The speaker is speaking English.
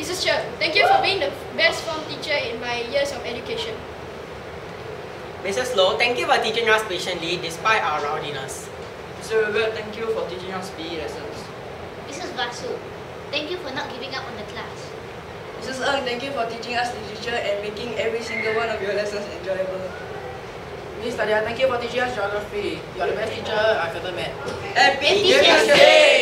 Mrs. Cher, thank you for being the best form teacher in my years of education. Mrs. Low, thank you for teaching us patiently despite our rowdiness. Mr. Robert, thank you for teaching us PE lessons. Mrs. Basu, thank you for not giving up on the class. Mrs. Ng, thank you for teaching us literature and making every single one of your lessons enjoyable. Miss Tadia, thank you for teaching us geography. You are the best teacher I've ever met. Happy Teacher's Day!